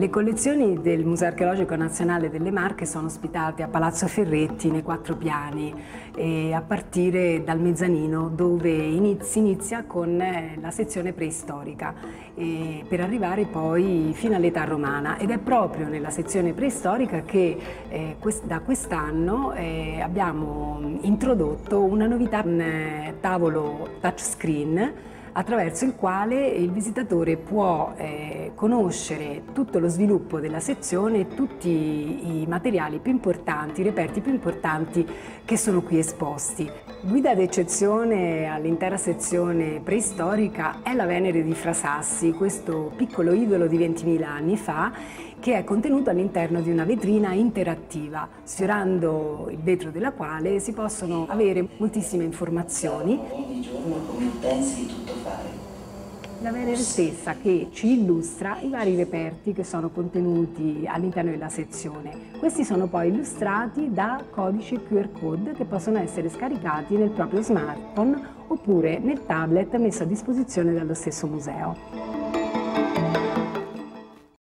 Le collezioni del Museo Archeologico Nazionale delle Marche sono ospitate a Palazzo Ferretti nei quattro piani a partire dal mezzanino dove si inizia con eh, la sezione preistorica per arrivare poi fino all'età romana. Ed è proprio nella sezione preistorica che eh, da quest'anno eh, abbiamo introdotto una novità, un tavolo touchscreen attraverso il quale il visitatore può eh, conoscere tutto lo sviluppo della sezione e tutti i materiali più importanti, i reperti più importanti che sono qui esposti. Guida d'eccezione all'intera sezione preistorica è la Venere di Frasassi, questo piccolo idolo di 20.000 anni fa che è contenuto all'interno di una vetrina interattiva, sfiorando il vetro della quale si possono avere moltissime informazioni. Ogni giorno come pensi fare? La Venere stessa che ci illustra i vari reperti che sono contenuti all'interno della sezione. Questi sono poi illustrati da codici QR code che possono essere scaricati nel proprio smartphone oppure nel tablet messo a disposizione dallo stesso museo.